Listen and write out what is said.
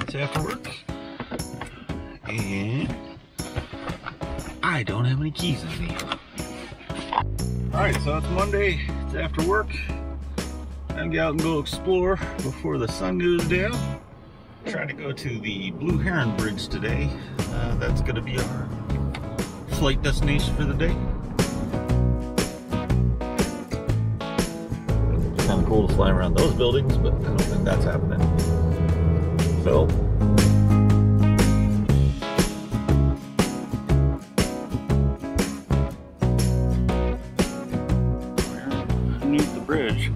It's after work. And I don't have any keys on me. Alright, so it's Monday. It's after work. I'm get out and go explore before the sun goes down. Trying to go to the Blue Heron Bridge today. Uh, that's going to be our flight destination for the day. Kind of cool to fly around those buildings, but I don't think that's happening film. Underneath the bridge.